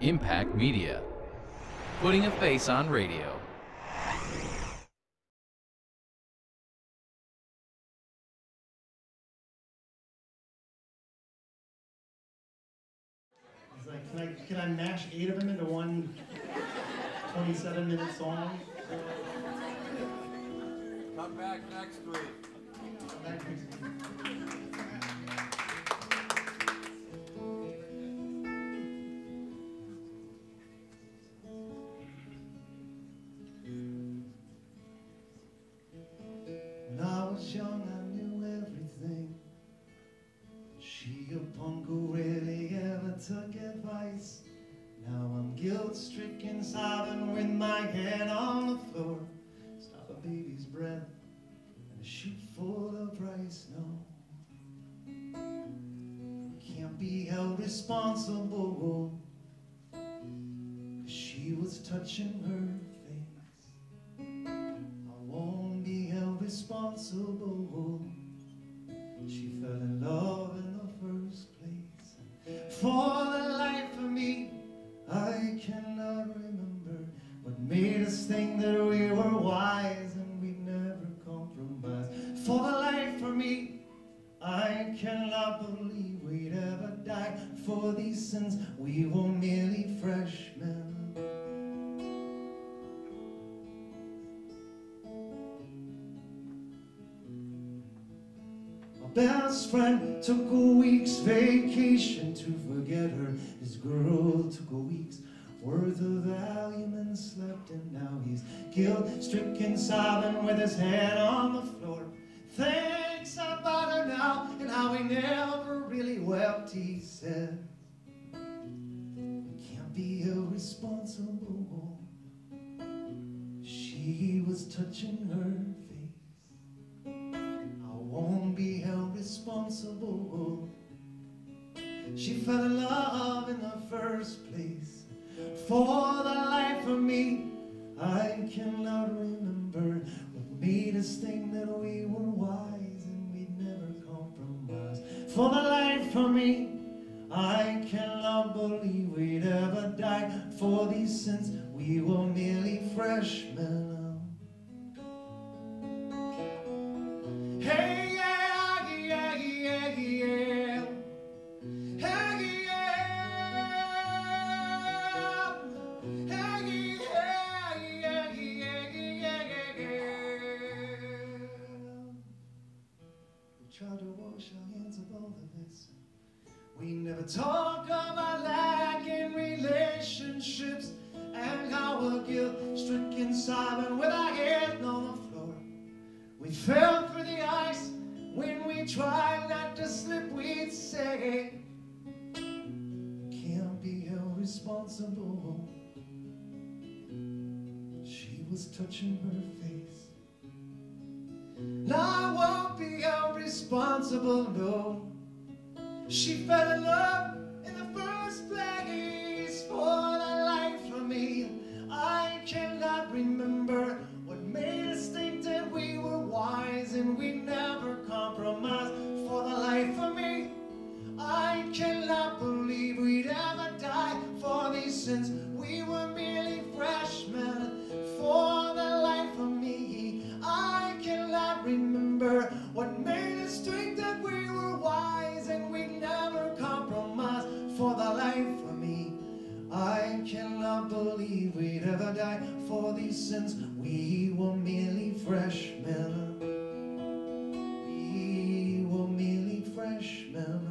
Impact Media. Putting a face on radio. He's like, can I, can I mash eight of them into one 27 minute song? Come back next week. That makes- When I was young, I knew everything. She a punk who rarely ever took advice. Now I'm guilt stricken, sobbing with my head on the floor. Stop a baby's breath and a chute full of rice. No, can't be held responsible. She was touching her made us think that we were wise and we'd never compromise. For the life of me, I cannot believe we'd ever die for these sins. We were merely freshmen. Best friend took a week's vacation to forget her. His girl took a week's worth of Valium and slept, and now he's guilt-stricken, sobbing with his head on the floor. Thinks about her now and how he never really wept. He said, "We can't be irresponsible." She was touching her face. I won't be held responsible. She fell in love in the first place. For the life of me, I cannot remember what made us think that we were wise and we'd never compromise. For the life of me, I cannot believe we'd ever die for these sins. We were merely freshmen. We never talk about lack in relationships and how we're guilt-stricken, sobbing with our heads on the floor. We fell through the ice when we tried not to slip. We'd say, "Can't be held responsible." She was touching her face. I won't be held responsible, no. She fell in love in the first place for the life of me. I cannot remember what made us think that we were wise and we never compromised. For the life of me, I cannot believe we'd ever die for these sins. We were merely freshmen. For the life of me, I cannot remember what we'd ever die for these sins. We were merely freshmen. We were merely freshmen.